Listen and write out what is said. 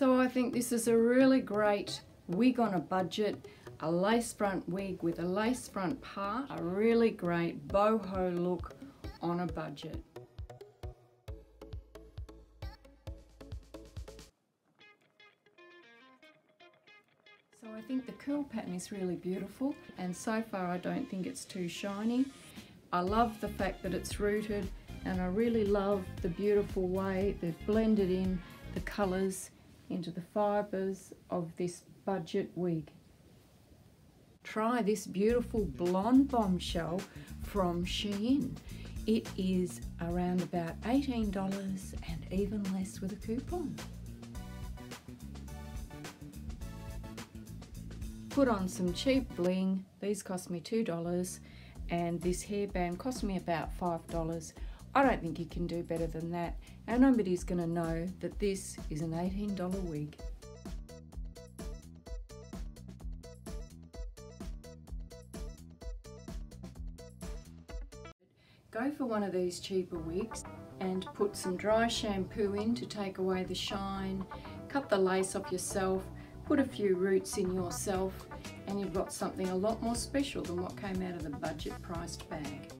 So I think this is a really great wig on a budget, a lace front wig with a lace front part, a really great boho look on a budget. So I think the curl pattern is really beautiful and so far I don't think it's too shiny. I love the fact that it's rooted and I really love the beautiful way they've blended in the colours into the fibres of this budget wig. Try this beautiful blonde bombshell from Shein. It is around about $18 and even less with a coupon. Put on some cheap bling, these cost me $2 and this hairband cost me about $5. I don't think you can do better than that and nobody's going to know that this is an $18 wig. Go for one of these cheaper wigs and put some dry shampoo in to take away the shine, cut the lace off yourself, put a few roots in yourself and you've got something a lot more special than what came out of the budget priced bag.